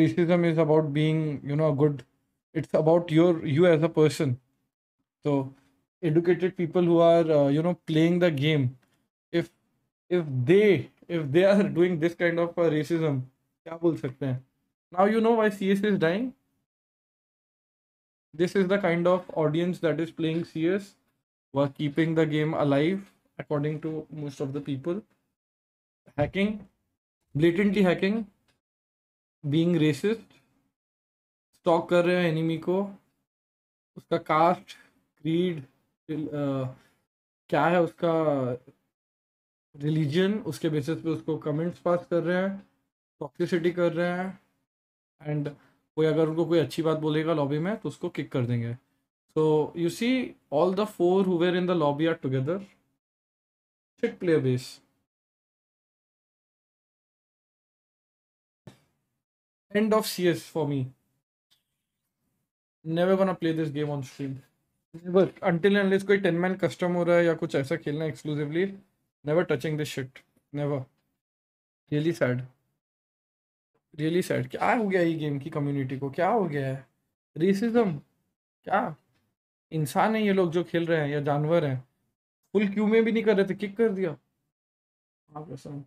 racism is about being you know good it's about your you as a person so educated people who are uh, you know playing the game if if they if they are doing this kind of uh, racism क्या बोल सकते हैं now you know why cs is dying this is the kind of audience that is playing cs who are keeping the game alive according to most of the people hacking blatantly hacking being racist stalk कर रहे हैं enemy को। उसका caste creed क्या है उसका religion उसके basis पे उसको कमेंट्स पास कर रहे हैं टॉक्सिसिटी कर रहे हैं। एंड कोई अगर उनको कोई अच्छी बात बोलेगा लॉबी में तो उसको किक कर देंगे। So you see all the four who were in the lobby are together shit player base end of CS for me. Never gonna play this game on stream. Never until unless कोई 10 man custom हो रहा है या कुछ ऐसा खेलना exclusively. Never touching this shit. Never. Really sad. Really sad. क्या हो गया ये गेम की कम्युनिटी को क्या हो गया है रेसिज्म क्या इंसान है ये लोग जो खेल रहे हैं या जानवर हैं फुल क्यू में भी नहीं कर रहे थे किक कर दिया हाँ कसम